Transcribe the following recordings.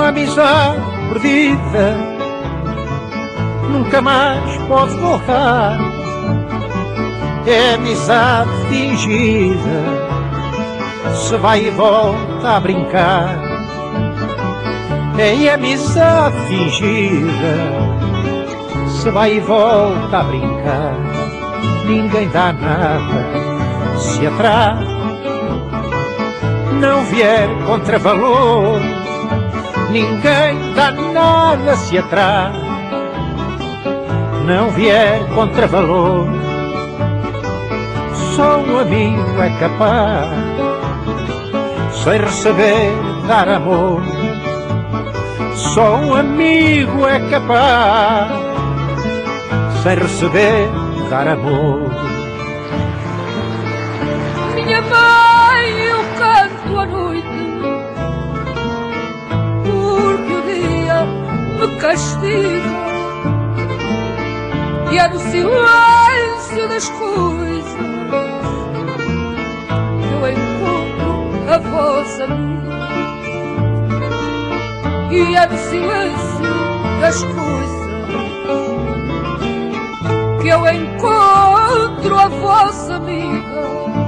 amizade perdida nunca mais pode voltar. É amizade fingida, se vai e volta a brincar. É amizade fingida, se vai e volta a brincar. Ninguém dá nada se atrás não vier contra valor. Ninguém dá nada se atrás não vier contra valor. Só um amigo é capaz, sem receber, dar amor. Só um amigo é capaz, sem receber, dar amor. Minha mãe, me castiga. E é no silêncio das coisas que eu encontro a vossa amiga. E é no silêncio das coisas que eu encontro a vossa amiga.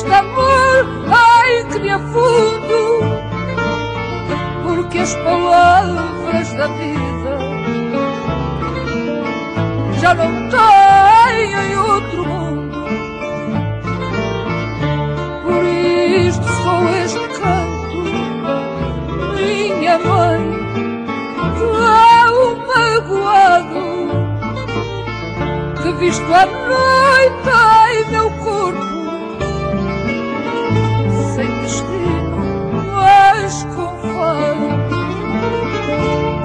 Neste amor, ai que afundo porque as palavras da vida já não têm outro mundo. Por isto sou este canto, minha mãe, tão magoado, que visto a noite ai meu corpo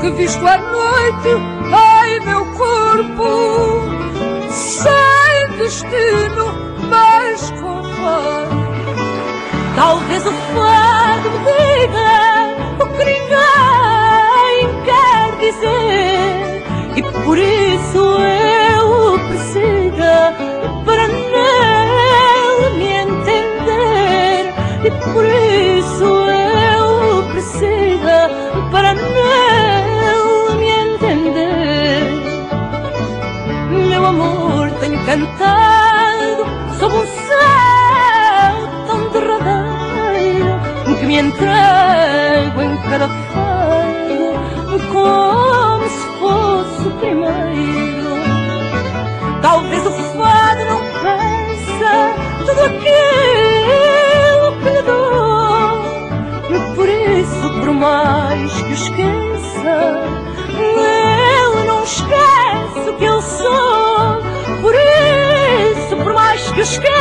que visto à noite, ai meu corpo, sem destino, mas com fado. Talvez o fado me diga o que ninguém quer dizer, e por isso cantado sob um céu tão derradeiro que me entrego em cada fado como se fosse o primeiro. Por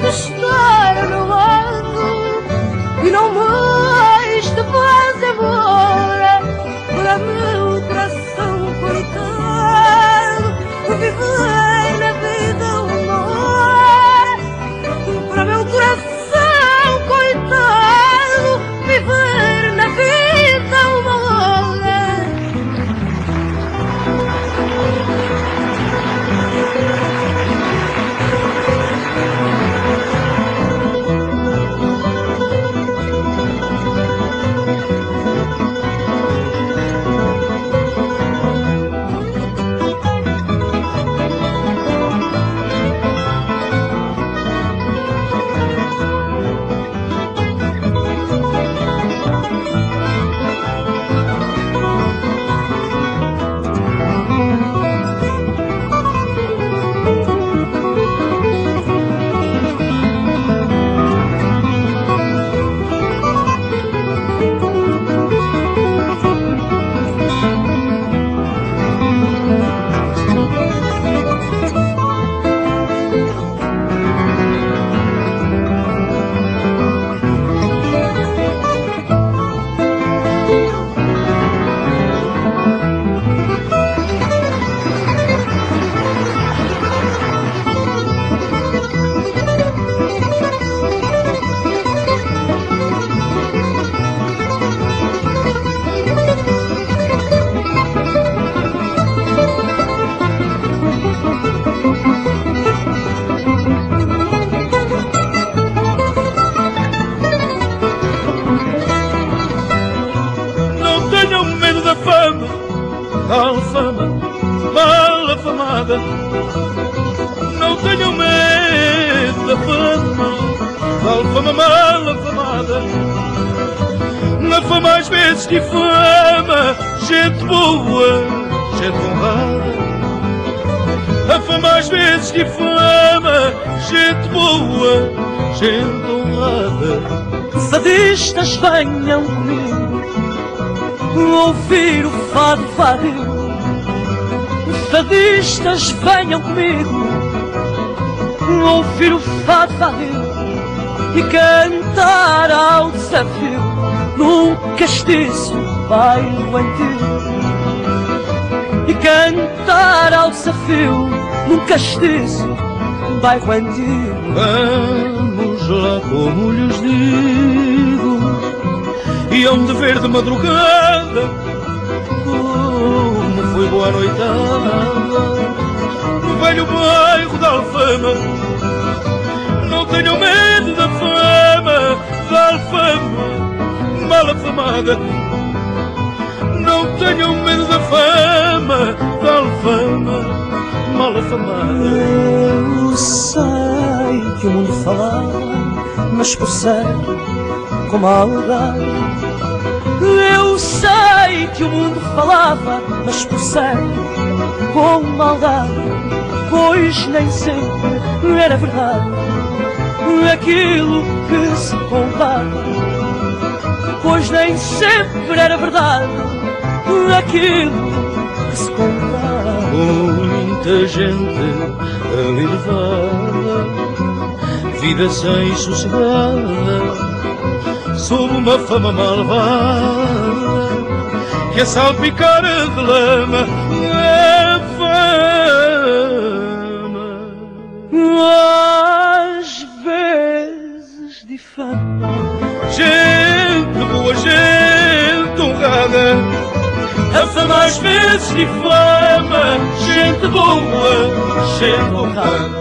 Christmas. Tal fama mal afamada. Não tenho medo da fama, tal fama mal afamada. Na fama às vezes difama gente boa, gente honrada. A fama às vezes difama gente boa, gente honrada. Fadistas venham comigo ouvir o fado fado Fadistas venham comigo ouvir o fado fado e cantar ao desafio num castiço baile antigo e cantar ao desafio num castiço bairro antigo Vamos lá como lhes digo E hão de ver de madrugada Como foi boa noitada. No velho bairro da Alfama Não tenham medo da fama Da Alfama Mal afamada. Não tenham medo da fama Da Alfama Mal afamada. Eu sei que o mundo falava, mas por ser com maldade. Eu sei que o mundo falava, mas por ser com maldade. Pois nem sempre era verdade aquilo que se contava. Pois nem sempre era verdade aquilo que se contava. Muita gente ali levada, vida sem sossegada, sob uma fama malvada, que a salpicar de lama a fama. Às vezes difama Gente boa, gente honrada, a fama às vezes difama, gente boa, gente honrada.